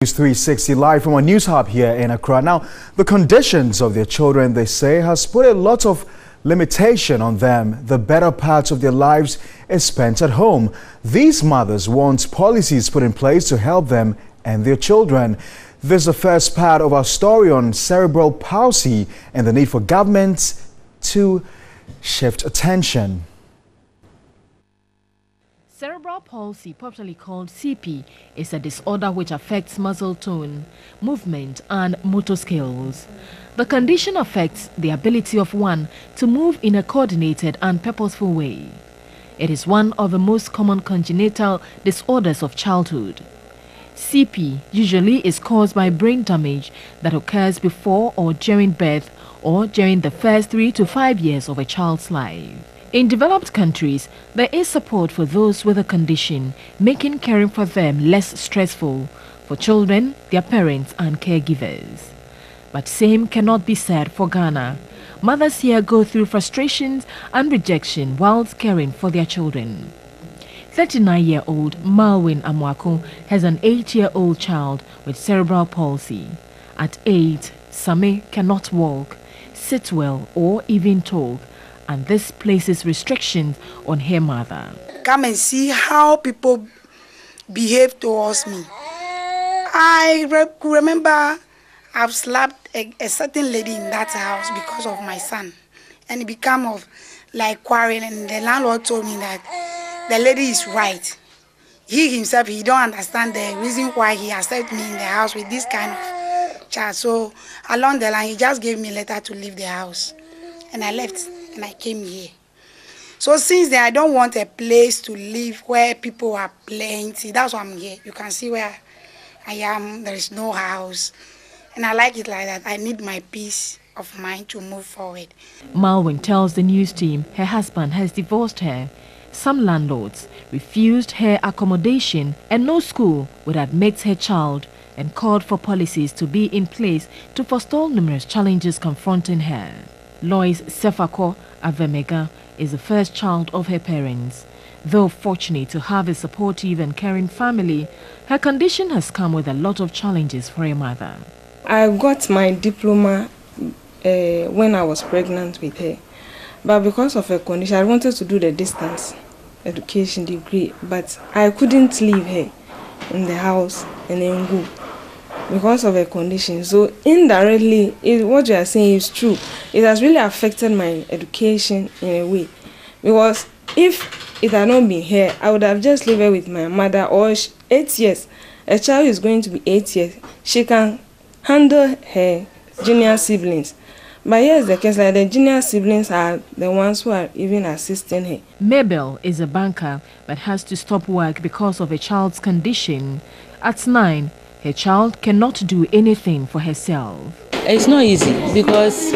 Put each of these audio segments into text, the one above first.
News 360 live from a news hub here in Accra. Now, the conditions of their children, they say, has put a lot of limitation on them. The better part of their lives is spent at home. These mothers want policies put in place to help them and their children. This is the first part of our story on cerebral palsy and the need for governments to shift attention. Cerebral palsy, popularly called CP, is a disorder which affects muscle tone, movement, and motor skills. The condition affects the ability of one to move in a coordinated and purposeful way. It is one of the most common congenital disorders of childhood. CP usually is caused by brain damage that occurs before or during birth or during the first three to five years of a child's life. In developed countries, there is support for those with a condition, making caring for them less stressful for children, their parents, and caregivers. But same cannot be said for Ghana. Mothers here go through frustrations and rejection whilst caring for their children. 39-year-old Malwin Amwako has an 8-year-old child with cerebral palsy. At 8, Same cannot walk, sit well, or even talk and this places restrictions on her mother. Come and see how people behave towards me. I re remember I've slapped a, a, certain lady in that house because of my son, and it became of like quarrel. And the landlord told me that the lady is right. He himself he don't understand the reason why he accepted me in the house with this kind of child. So along the line, he just gave me a letter to leave the house, and I left and I came here. So since then, I don't want a place to live where people are plenty. That's why I'm here. You can see where I am. There is no house. And I like it like that. I need my peace of mind to move forward. Malwin tells the news team her husband has divorced her. Some landlords refused her accommodation and no school would admit her child and called for policies to be in place to forestall numerous challenges confronting her. Lois Sefako Avemega is the first child of her parents. Though fortunate to have a supportive and caring family, her condition has come with a lot of challenges for her mother. I got my diploma uh, when I was pregnant with her, but because of her condition, I wanted to do the distance education degree, but I couldn't leave her in the house in Engu because of her condition. So indirectly, it, what you are saying is true. It has really affected my education in a way. Because if it had not been here, I would have just lived with my mother or she, eight years. A child is going to be eight years. She can handle her junior siblings. But here's the case like the junior siblings are the ones who are even assisting her. Mabel is a banker but has to stop work because of a child's condition. At nine, her child cannot do anything for herself. It's not easy because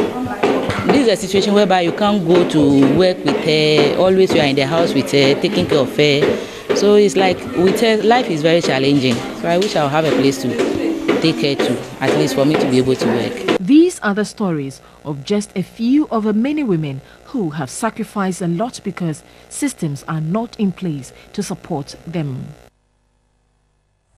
this is a situation whereby you can't go to work with her, always you are in the house with her, taking care of her. So it's like with her, life is very challenging. So I wish I'll have a place to take care to, at least for me to be able to work. These are the stories of just a few of the many women who have sacrificed a lot because systems are not in place to support them.